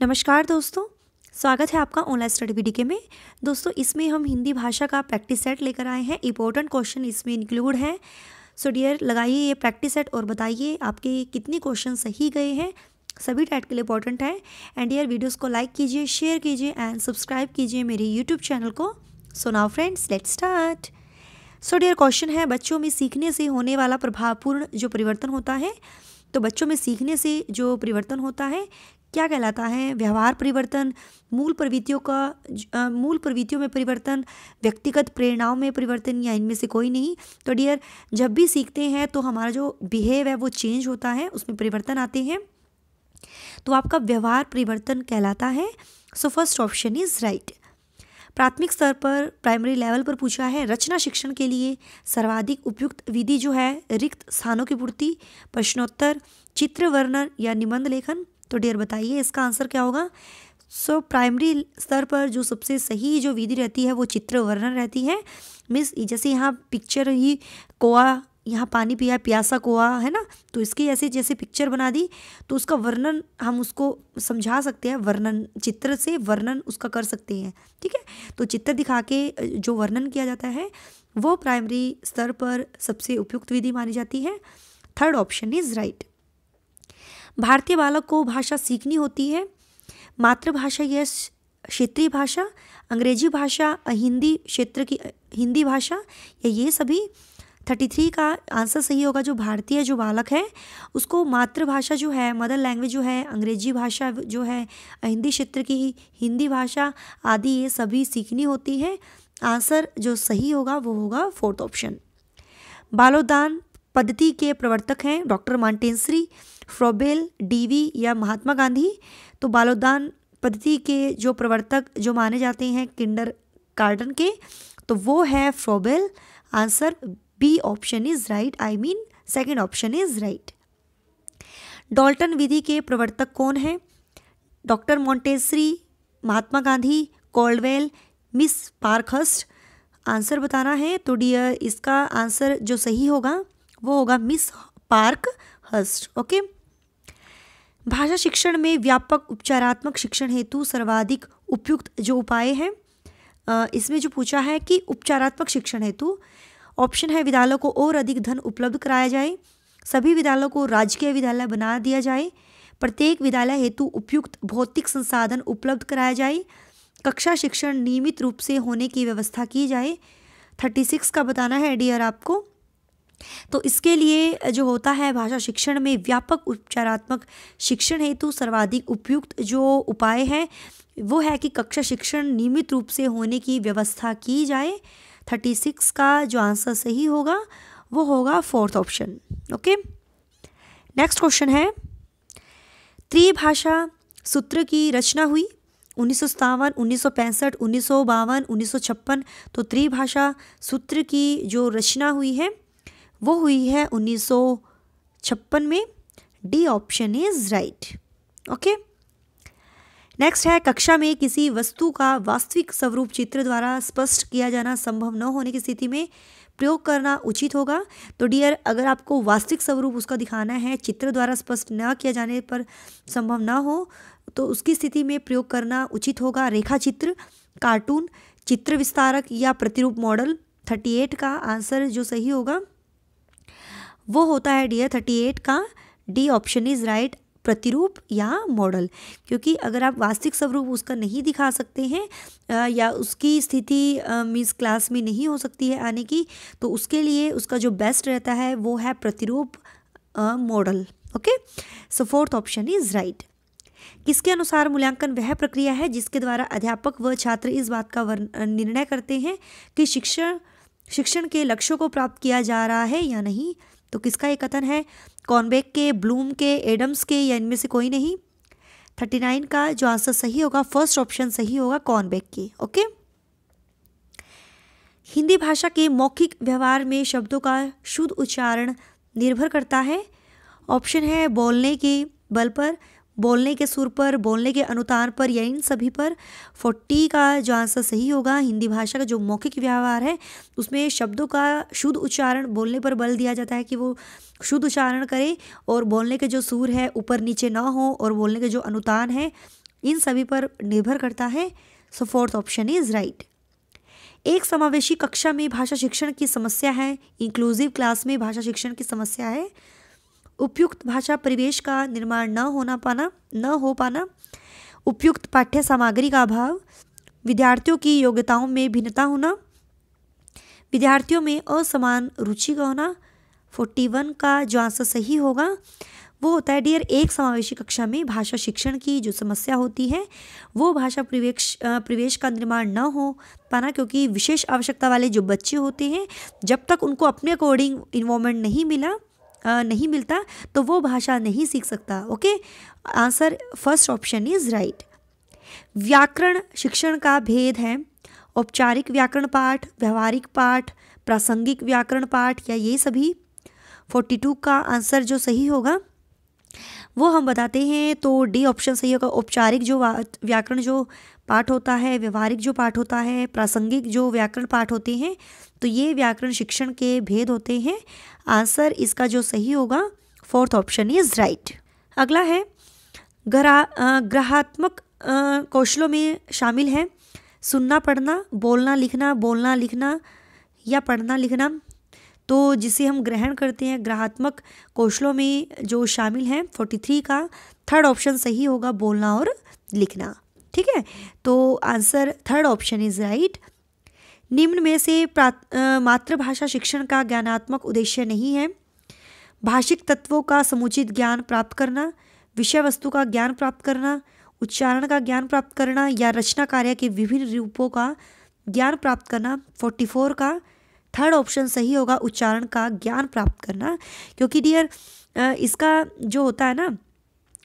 नमस्कार दोस्तों, स्वागत है आपका ऑनलाइन स्टडी वीडियो में। दोस्तों, इसमें हम हिंदी भाषा का प्रैक्टिस सेट लेकर आए हैं। इंपॉर्टेंट क्वेश्चन इसमें इंक्लूड है। सो डियर लगाइए ये प्रैक्टिस सेट और बताइए आपके कितने क्वेश्चन सही गए हैं। सभी टाइट के लिए इंपॉर्टेंट है। एंड डियर वीडियोस को लाइक कीजिए शेयर कीजिए एंड सब्सक्राइब कीजिए मेरे यूट्यूब चैनल को। So now friends let start so dear question है, बच्चों में सीखने से होने वाला प्रभावपूर्ण जो परिवर्तन होता है। तो बच्चों में सीखने से जो परिवर्तन होता है क्या कहलाता है? व्यवहार परिवर्तन, मूल प्रवृत्तियों का मूल प्रवृत्तियों में परिवर्तन, व्यक्तिगत प्रेरणाओं में परिवर्तन या इनमें से कोई नहीं। तो डियर, जब भी सीखते हैं तो हमारा जो बिहेव है वो चेंज होता है, उसमें परिवर्तन आते हैं। तो आपका व्यवहार परिवर्तन कहलाता है। So first option is right. प्राथमिक स्तर पर, प्राइमरी लेवल पर पूछा है, रचना शिक्षण के लिए सर्वाधिक उपयुक्त विधि जो है, रिक्त स्थानों की पूर्ति, प्रश्नोत्तर, चित्र वर्णन या निबंध लेखन। तो डियर बताइए इसका आंसर क्या होगा? सो so, प्राइमरी स्तर पर जो सबसे सही जो विधि रहती है वो चित्र वर्णन रहती है। मीन्स जैसे यहाँ पिक्चर ही कोआ यहाँ पानी पिया प्यासा कोआ है ना? तो इसकी ऐसे जैसे पिक्चर बना दी तो उसका वर्णन हम उसको समझा सकते हैं वर्णन चित्र से वर्णन उसका कर सकते हैं ठीक है? तो चित्र दिखा के जो वर्णन किया जाता है वो प्राइमरी स्तर पर सबसे उपयुक्त विधि मानी जाती है। थर्ड ऑप्शन इज़ राइट भारतीय बालक को भाषा सीखनी होती है। मातृभाषा या क्षेत्रीय भाषा, अंग्रेज़ी भाषा, हिंदी क्षेत्र की, हिंदी भाषा या ये सभी थर्टी थ्री का आंसर सही होगा। जो भारतीय जो बालक है, उसको मातृभाषा जो है मदर लैंग्वेज जो है, अंग्रेज़ी भाषा जो है, हिंदी क्षेत्र की हिंदी भाषा आदि ये सभी सीखनी होती है। आंसर जो सही होगा वो होगा फोर्थ ऑप्शन बालोदान पद्धति के प्रवर्तक हैं डॉक्टर मांटेंसरी फ्रोबेल, डीवी या महात्मा गांधी। तो बालोदान पद्धति के जो प्रवर्तक, जो माने जाते हैं किंडर गार्डन के तो वो है Froebel. Answer B option is right I mean second option is right Dalton विधि के प्रवर्तक कौन हैं? Doctor Montessori Mahatma Gandhi, Caldwell, miss Parkhurst. Answer बताना है तो डियर इसका आंसर जो सही होगा वो होगा मिस पार्क हस्ट, ओके? भाषा शिक्षण में व्यापक उपचारात्मक शिक्षण हेतु सर्वाधिक उपयुक्त जो उपाय हैं इसमें जो पूछा है कि उपचारात्मक शिक्षण हेतु ऑप्शन है विद्यालयों को और अधिक धन उपलब्ध कराया जाए, सभी विद्यालयों को राजकीय विद्यालय बना दिया जाए, प्रत्येक विद्यालय हेतु उपयुक्त भौतिक संसाधन उपलब्ध कराया जाए, कक्षा शिक्षण नियमित रूप से होने की व्यवस्था की जाए, थर्टी सिक्स का बताना है डियर आपको। तो इसके लिए जो होता है भाषा शिक्षण में व्यापक उपचारात्मक शिक्षण हेतु सर्वाधिक उपयुक्त जो उपाय है, वो है कि कक्षा शिक्षण नियमित रूप से होने की व्यवस्था की जाए। थर्टी सिक्स का जो आंसर सही होगा, वो होगा fourth option. Okay? Next question है, त्रिभाषा सूत्र की रचना हुई उन्नीस सौ सतावन उन्नीस सौ पैंसठ, उन्नीस सौ बावन, उन्नीस सौ छप्पन। तो त्रिभाषा सूत्र की जो रचना हुई है वो हुई है उन्नीस सौ छप्पन में। D option is right okay next है, कक्षा में किसी वस्तु का वास्तविक स्वरूप चित्र द्वारा स्पष्ट किया जाना संभव न होने की स्थिति में प्रयोग करना उचित होगा। तो डियर अगर आपको वास्तविक स्वरूप उसका दिखाना है, चित्र द्वारा स्पष्ट न किया जाने पर संभव न हो तो उसकी स्थिति में प्रयोग करना उचित होगा। रेखा चित्र कार्टून, चित्र विस्तारक या प्रतिरूप मॉडल। थर्टी एट का आंसर जो सही होगा। वो होता है डियर थर्टी एट का डी ऑप्शन इज़ राइट प्रतिरूप या मॉडल क्योंकि अगर आप वास्तविक स्वरूप उसका नहीं दिखा सकते हैं या उसकी स्थिति मीन्स क्लास में नहीं हो सकती है आने की तो उसके लिए उसका जो बेस्ट रहता है वो है प्रतिरूप model okay so fourth option is right किसके अनुसार मूल्यांकन वह प्रक्रिया है जिसके द्वारा अध्यापक व छात्र इस बात का निर्णय करते हैं कि शिक्षण शिक्षण के लक्ष्यों को प्राप्त किया जा रहा है या नहीं? तो किसका ये कथन है? कॉनबेक के, ब्लूम के, एडम्स के, या इनमें से कोई नहीं? थर्टी नाइन का जो आंसर सही होगा, फ़र्स्ट ऑप्शन सही होगा कॉनबेक के, ओके? हिंदी भाषा के मौखिक व्यवहार में शब्दों का शुद्ध उच्चारण निर्भर करता है। ऑप्शन है बोलने के बल पर बोलने के सुर पर, बोलने के अनुतान पर या इन सभी पर फोर्टी का जो आंसर सही होगा, हिंदी भाषा का जो मौखिक व्यवहार है, उसमें शब्दों का शुद्ध उच्चारण बोलने पर बल दिया जाता है कि वो शुद्ध उच्चारण करें और बोलने के जो सुर है, ऊपर नीचे ना हो और बोलने के जो अनुतान है, इन सभी पर निर्भर करता है। So fourth option is right एक समावेशी कक्षा में भाषा शिक्षण की समस्या है इंक्लूसिव क्लास में भाषा शिक्षण की समस्या है। उपयुक्त भाषा परिवेश का निर्माण न होना पाना, न हो पाना, उपयुक्त पाठ्य सामग्री का अभाव, विद्यार्थियों की योग्यताओं में भिन्नता होना, विद्यार्थियों में असमान रुचि का होना, फोर्टी वन का जो आंसर सही होगा, वो होता है डियर एक समावेशी कक्षा में भाषा शिक्षण की जो समस्या होती है, वो भाषा प्रवेश प्रवेश का निर्माण न हो पाना क्योंकि विशेष आवश्यकता वाले जो बच्चे होते हैं, जब तक उनको अपने अकॉर्डिंग इन्वॉल्वमेंट नहीं मिला नहीं मिलता तो वो भाषा नहीं सीख सकता okay answer first option is right व्याकरण, शिक्षण का भेद है। औपचारिक व्याकरण पाठ, व्यवहारिक पाठ, प्रासंगिक व्याकरण पाठ या ये सभी। फोर्टी टू का आंसर जो सही होगा, वो हम बताते हैं तो डी ऑप्शन सही होगा। औपचारिक जो व्याकरण जो पाठ होता है, व्यवहारिक जो पाठ होता है, प्रासंगिक जो व्याकरण पाठ होते हैं तो ये व्याकरण शिक्षण के भेद होते हैं। आंसर इसका जो सही होगा, फोर्थ ऑप्शन इज़ राइट। अगला है, ग्रहा ग्रहात्मक कौशलों में शामिल है। सुनना, पढ़ना, बोलना, लिखना बोलना, लिखना या पढ़ना, लिखना। तो जिसे हम ग्रहण करते हैं, ग्रहात्मक कौशलों में जो शामिल हैं, फोर्टी थ्री का, थर्ड ऑप्शन सही होगा, बोलना और लिखना। ठीक है? तो answer third option is right निम्न में से मातृभाषा शिक्षण का ज्ञानात्मक उद्देश्य नहीं है। भाषिक तत्वों का समुचित ज्ञान प्राप्त करना, विषय वस्तु का ज्ञान प्राप्त करना, उच्चारण का ज्ञान प्राप्त करना या रचना कार्य के विभिन्न रूपों का ज्ञान प्राप्त करना फोर्टी फोर का। थर्ड ऑप्शन सही होगा, उच्चारण का ज्ञान प्राप्त करना। क्योंकि डियर इसका जो होता है ना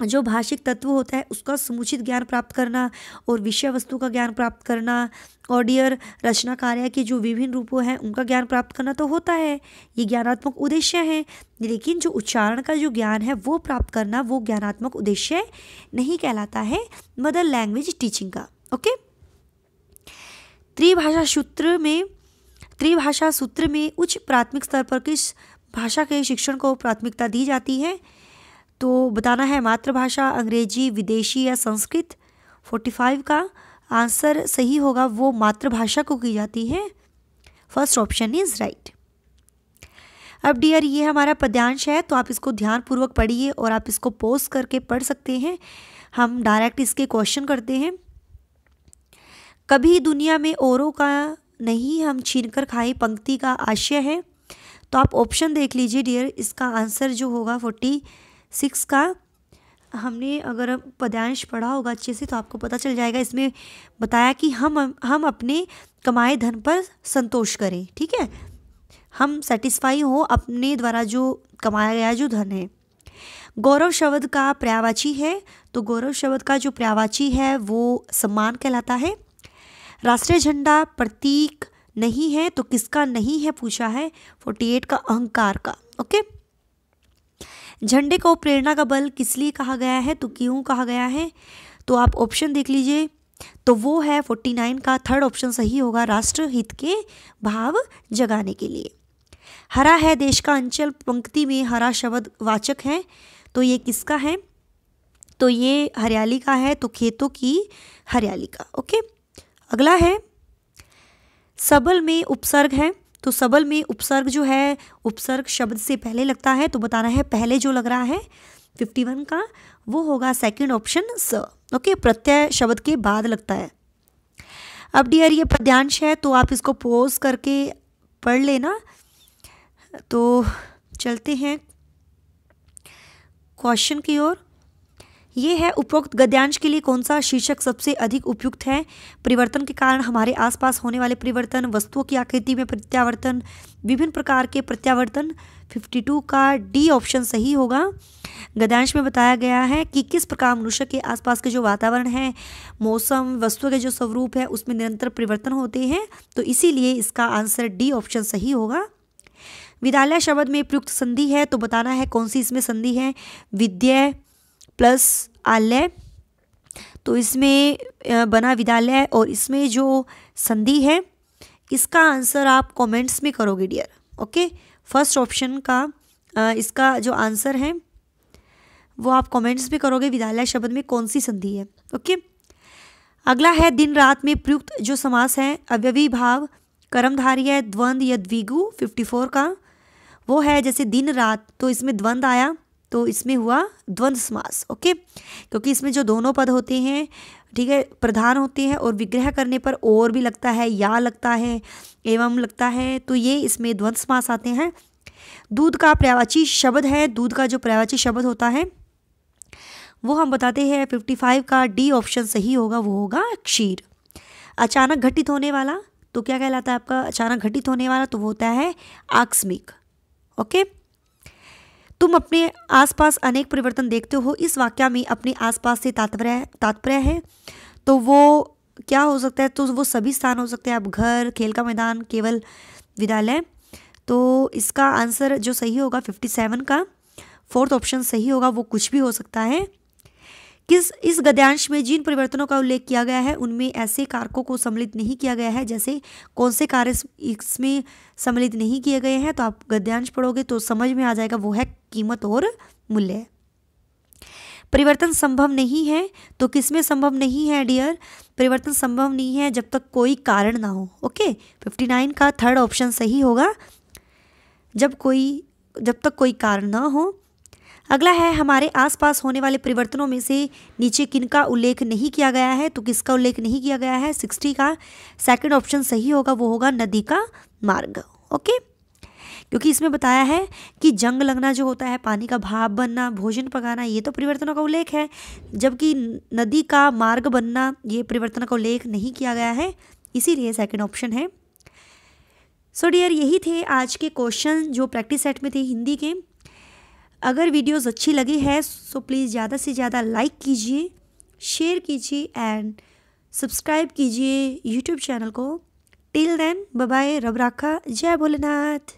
जो भाषिक तत्व होता है, उसका समुचित ज्ञान प्राप्त करना और विषय वस्तु का ज्ञान प्राप्त करना और डियर रचना कार्य के जो विभिन्न रूपों हैं, उनका ज्ञान प्राप्त करना तो होता है। ये ज्ञानात्मक उद्देश्य है, लेकिन जो उच्चारण का जो ज्ञान है, वो प्राप्त करना, वो ज्ञानात्मक उद्देश्य नहीं कहलाता है मदर लैंग्वेज टीचिंग का ओके त्रिभाषा सूत्र में, त्रिभाषा सूत्र में उच्च प्राथमिक स्तर पर किस भाषा के शिक्षण को प्राथमिकता दी जाती है? तो बताना है मातृभाषा अंग्रेज़ी, विदेशी या संस्कृत? फोर्टी फाइव का आंसर सही होगा, वो मातृभाषा को की जाती है। First option is right. अब डियर, ये हमारा पद्यांश है तो आप इसको ध्यानपूर्वक पढ़िए और आप इसको पोस्ट करके पढ़ सकते हैं। हम डायरेक्ट इसके क्वेश्चन करते हैं। कभी दुनिया में औरों का नहीं, हम छीन कर खाए, पंक्ति का आशय है। तो आप ऑप्शन देख लीजिए डियर, इसका आंसर जो होगा फोर्टी सिक्स का, हमने अगर पद्यांश पढ़ा होगा अच्छे से तो आपको पता चल जाएगा, इसमें बताया कि हम हम अपने कमाए धन पर संतोष करें, ठीक है? हम सेटिस्फाई हो अपने द्वारा जो कमाया गया जो धन है। गौरव शब्द का पर्यावाची है तो गौरव शब्द का जो पर्यावाची है वो सम्मान कहलाता है। राष्ट्रीय झंडा प्रतीक नहीं है तो किसका नहीं है पूछा है? फोर्टी एट का, अहंकार का, ओके? झंडे को प्रेरणा का बल किस लिए कहा गया है तो क्यों कहा गया है तो आप ऑप्शन देख लीजिए। तो वो है फोर्टी नाइन का थर्ड ऑप्शन सही होगा राष्ट्र हित के भाव जगाने के लिए। हरा है देश का अंचल, पंक्ति में हरा शब्द वाचक है तो ये किसका है तो ये हरियाली का है तो खेतों की हरियाली का, ओके। अगला है, सबल में उपसर्ग है तो सबल में उपसर्ग जो है, उपसर्ग शब्द से पहले लगता है तो बताना है पहले जो लग रहा है फिफ्टी वन का, वो होगा सेकंड ऑप्शन स। ओके प्रत्यय शब्द के बाद लगता है। अब डियर ये पद्यांश है तो आप इसको पोज करके पढ़ लेना। तो चलते हैं क्वेश्चन की ओर। ये है, उपरोक्त गद्यांश के लिए कौन सा शीर्षक सबसे अधिक उपयुक्त है? परिवर्तन के कारण हमारे आसपास होने वाले परिवर्तन, वस्तुओं की आकृति में प्रत्यावर्तन, विभिन्न प्रकार के प्रत्यावर्तन 52 का डी ऑप्शन सही होगा। गद्यांश में बताया गया है कि किस प्रकार मनुष्य के आसपास के जो वातावरण है, मौसम, वस्तुओं के जो स्वरूप है, उसमें निरंतर परिवर्तन होते हैं तो इसीलिए इसका आंसर डी ऑप्शन सही होगा। विद्यालय शब्द में प्रयुक्त संधि है तो बताना है कौन सी इसमें संधि है? विद्या प्लस आलय। तो इसमें बना विद्यालय और इसमें जो संधि है, इसका आंसर आप कमेंट्स में करोगे, डियर। ओके? फ़र्स्ट ऑप्शन का इसका जो आंसर है, वो आप कमेंट्स में करोगे, विद्यालय शब्द में कौन सी संधि है। ओके? अगला है, दिन रात में प्रयुक्त जो समास है अव्यवी भाव, कर्मधारी है, द्वंद या द्विगु फिफ्टी फोर का। वो है, जैसे दिन रात तो इसमें द्वंद्व आया तो इसमें हुआ द्वंद समास ओके? क्योंकि इसमें जो दोनों पद होते हैं, ठीक है, प्रधान होते हैं और विग्रह करने पर और भी लगता है, या लगता है, एवं लगता है तो ये इसमें द्वंद समास आते हैं। दूध का पर्यावाची शब्द है, दूध का जो पर्यावाची शब्द होता है, वो हम बताते हैं फिफ्टी फाइव का डी ऑप्शन सही होगा, वो होगा क्षीर। अचानक घटित होने वाला तो क्या कहलाता है आपका? अचानक घटित होने वाला तो वो होता है आकस्मिक, ओके? तुम अपने आसपास अनेक परिवर्तन देखते हो, इस वाक्य में अपने आसपास से तात्पर्य तात्पर्य है? तो वो क्या हो सकता है? तो वो सभी स्थान हो सकते हैं। अब घर, खेल का मैदान, केवल विद्यालय। तो इसका आंसर जो सही होगा फिफ्टी सेवन का फोर्थ ऑप्शन सही होगा, वो कुछ भी हो सकता है। किस, इस गद्यांश में जिन परिवर्तनों का उल्लेख किया गया है, उनमें ऐसे कारकों को सम्मिलित नहीं किया गया है, जैसे कौन से कार्य इसमें सम्मिलित नहीं किए गए हैं तो आप गद्यांश पढ़ोगे तो समझ में आ जाएगा वो है कीमत और मूल्य। परिवर्तन संभव नहीं है तो किसमें संभव नहीं है, डियर? परिवर्तन संभव नहीं है जब तक कोई कारण ना हो, ओके? फिफ्टी नाइन का थर्ड ऑप्शन सही होगा। जब कोई, जब तक कोई कारण ना हो अगला है, हमारे आसपास होने वाले परिवर्तनों में से नीचे किन का उल्लेख नहीं किया गया है? तो किसका उल्लेख नहीं किया गया है? सिक्सटी का। सेकंड ऑप्शन सही होगा, वो होगा नदी का मार्ग। ओके? क्योंकि इसमें बताया है कि जंग लगना जो होता है, पानी का भाप बनना, भोजन पकाना, ये तो परिवर्तनों का उल्लेख है। जबकि नदी का मार्ग बनना, ये परिवर्तनों का उल्लेख नहीं किया गया है। इसीलिए सेकंड ऑप्शन है। सो डियर यही थे आज के क्वेश्चन जो प्रैक्टिस सेट में थे हिंदी के। अगर वीडियोस अच्छी लगी है सो प्लीज़ ज़्यादा से ज़्यादा लाइक कीजिए शेयर कीजिए एंड सब्सक्राइब कीजिए यूट्यूब चैनल को। टिल देन बाय रब राखा जय भोलेनाथ